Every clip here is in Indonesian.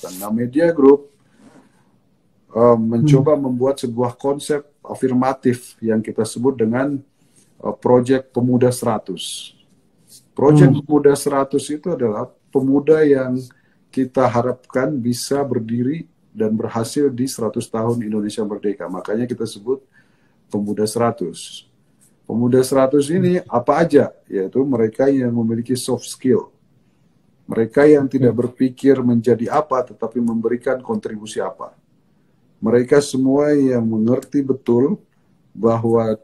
diharapkan. Nah, Media Group uh, mencoba hmm. membuat sebuah konsep afirmatif yang kita sebut dengan uh, Project Pemuda 100. Project hmm. Pemuda 100 itu adalah pemuda yang kita harapkan bisa berdiri dan berhasil di 100 tahun Indonesia Merdeka. Makanya kita sebut Pemuda 100. Pemuda 100 ini apa aja? Yaitu mereka yang memiliki soft skill. Mereka yang tidak berpikir menjadi apa, tetapi memberikan kontribusi apa. Mereka semua yang mengerti betul bahwa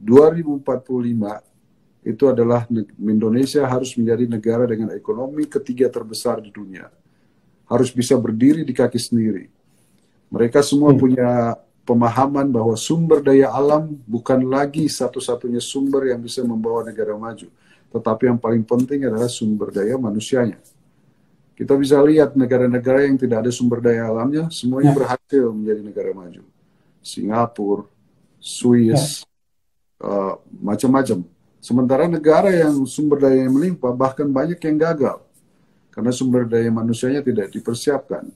2045 itu adalah Indonesia harus menjadi negara dengan ekonomi ketiga terbesar di dunia. Harus bisa berdiri di kaki sendiri. Mereka semua hmm. punya pemahaman bahwa sumber daya alam bukan lagi satu-satunya sumber yang bisa membawa negara maju. Tetapi yang paling penting adalah sumber daya manusianya. Kita bisa lihat negara-negara yang tidak ada sumber daya alamnya, semuanya ya. berhasil menjadi negara maju. Singapura, Swiss, ya. uh, macam-macam Sementara negara yang sumber daya yang melimpah bahkan banyak yang gagal karena sumber daya manusianya tidak dipersiapkan.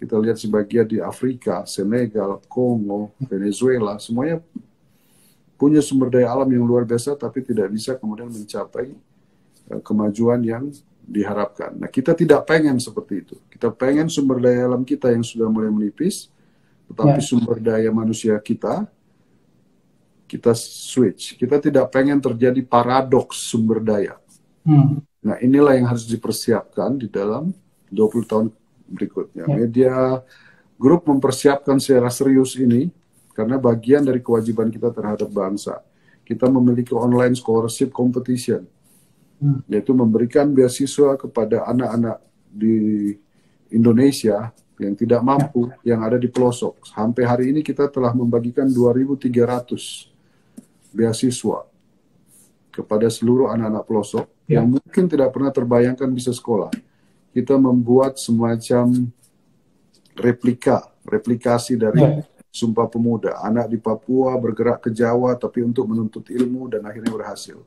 Kita lihat sebagian di Afrika, Senegal, Kongo, Venezuela, semuanya punya sumber daya alam yang luar biasa tapi tidak bisa kemudian mencapai uh, kemajuan yang diharapkan. Nah, kita tidak pengen seperti itu. Kita pengen sumber daya alam kita yang sudah mulai menipis, tetapi ya. sumber daya manusia kita kita switch. Kita tidak pengen terjadi paradoks sumber daya. Hmm. Nah, inilah yang harus dipersiapkan di dalam 20 tahun berikutnya. Ya. Media Group mempersiapkan secara serius ini karena bagian dari kewajiban kita terhadap bangsa. Kita memiliki online scholarship competition, hmm. yaitu memberikan beasiswa kepada anak-anak di Indonesia yang tidak mampu, ya. yang ada di pelosok. Sampai hari ini kita telah membagikan 2.300 beasiswa kepada seluruh anak-anak pelosok ya. yang mungkin tidak pernah terbayangkan bisa sekolah. Kita membuat semacam replika, replikasi dari ya. Sumpah Pemuda. Anak di Papua bergerak ke Jawa tapi untuk menuntut ilmu dan akhirnya berhasil.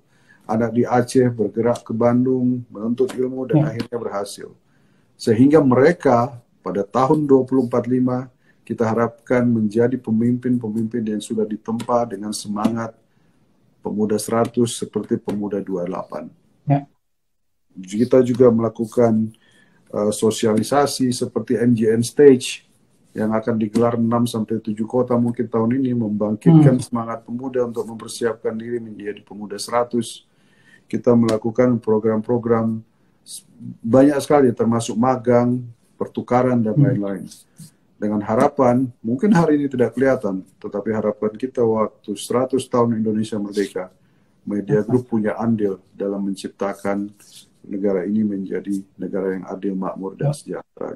Anak di Aceh bergerak ke Bandung menuntut ilmu dan ya. akhirnya berhasil. Sehingga mereka pada tahun 2045 kita harapkan menjadi pemimpin-pemimpin yang sudah ditempa dengan semangat pemuda 100 seperti pemuda 28. Ya. Kita juga melakukan uh, sosialisasi seperti MGN Stage yang akan digelar 6 sampai 7 kota mungkin tahun ini membangkitkan hmm. semangat pemuda untuk mempersiapkan diri menjadi pemuda 100. Kita melakukan program-program banyak sekali termasuk magang, pertukaran dan hmm. lain-lain. Hmm dengan harapan, mungkin hari ini tidak kelihatan, tetapi harapan kita waktu 100 tahun Indonesia merdeka, Media Group punya andil dalam menciptakan negara ini menjadi negara yang adil, makmur, dan sejahtera.